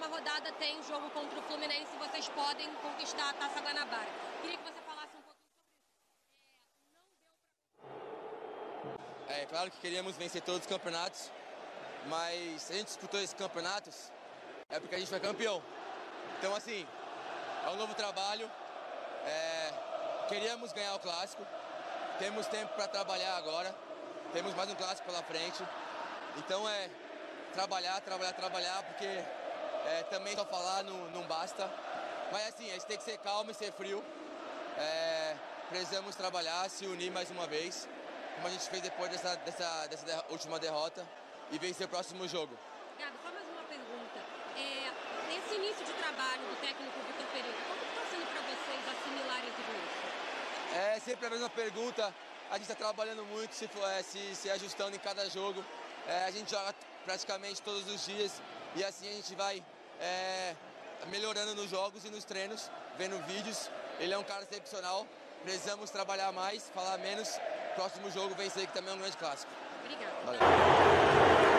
próxima rodada tem jogo contra o Fluminense e vocês podem conquistar a Taça Guanabara. Queria que você falasse um pouquinho sobre isso. É claro que queríamos vencer todos os campeonatos, mas se a gente disputou esses campeonatos, é porque a gente foi campeão. Então, assim, é um novo trabalho. É, queríamos ganhar o clássico, temos tempo para trabalhar agora, temos mais um clássico pela frente. Então é trabalhar, trabalhar, trabalhar, porque é, também só falar não, não, basta. Mas assim, a gente tem que ser calmo e ser frio. É, precisamos trabalhar, se unir mais uma vez, como a gente fez depois dessa, dessa, dessa última derrota, e vencer o próximo jogo. Gabi, só mais uma pergunta. É, esse início de trabalho do técnico Vitor Pereira, como está sendo para vocês assimilarem tudo isso? É sempre a mesma pergunta. A gente está trabalhando muito, se, é, se, se ajustando em cada jogo. É, a gente joga praticamente todos os dias e assim a gente vai é, melhorando nos jogos e nos treinos, vendo vídeos. Ele é um cara excepcional, precisamos trabalhar mais, falar menos. Próximo jogo vencer, que também é um grande clássico. Obrigada. Valeu.